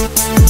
Música